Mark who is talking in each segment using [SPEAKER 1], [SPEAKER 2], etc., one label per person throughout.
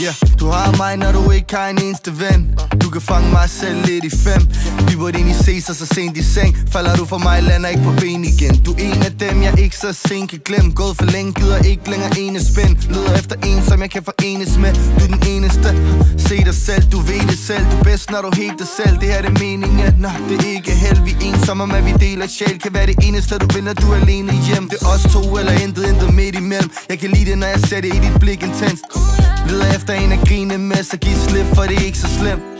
[SPEAKER 1] Yeah, du har mig, når du ikke har en eneste ven. Du kan fange mig selv lidt i fem. Vi burde egentlig ses og så sent i seng. Falder du for mig, lander ikke på ben igen. Du er en af dem, jeg ikke så sent kan glemme. Gået for længe, gider ikke længere ene spænd. Leder efter en, som jeg kan forenes med. Du er den eneste. Se dig selv, du ved det selv. Du er bedst, når du helt dig selv. Det her er det meningen, nå, det er ikke held. Vi er ensomme, men vi deler sjæl. Kan være det eneste, du vinder, du er alene hjem. Det er os to, eller intet, intet midt imellem. Jeg kan lide det, når jeg ser det i dit blik intenst. Leder efter en at grine med, så giv slip, for det er ikke så slemt.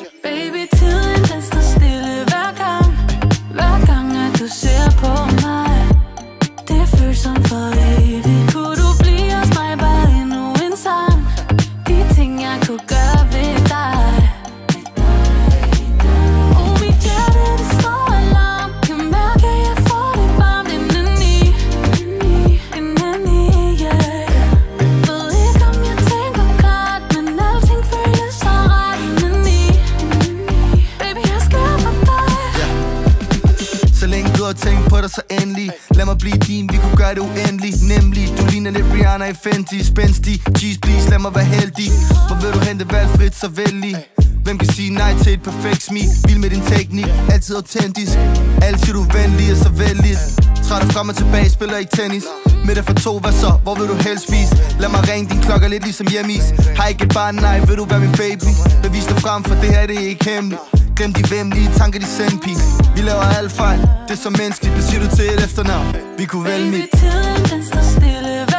[SPEAKER 2] Dig Så
[SPEAKER 1] længe du på dig, så endelig. Lad mig blive din, vi kunne gøre det uendeligt Nemlig, du ligner lidt Rihanna i Fenty. Spændstig, cheese please, lad mig være heldig. Hvor vil du hente valgfrit, så vældig Hvem kan sige nej til et perfekt smil? Vild med din teknik, altid autentisk. Altid du venlig og så vældig Træder frem og tilbage, spiller ikke tennis. Med det for to, hvad så? Hvor vil du helst spise? Lad mig ringe din klokke lidt ligesom hjemmeis. Har ikke et barn, nej, vil du være min baby? Bevis dig frem, for det her det er ikke hemmeligt. Glem de vemmelige tanker, de sendpige Vi laver alt fejl, det er så menneskeligt Det siger du til et efternavn. Vi kunne vælge mit.
[SPEAKER 2] Baby, tiden den står stille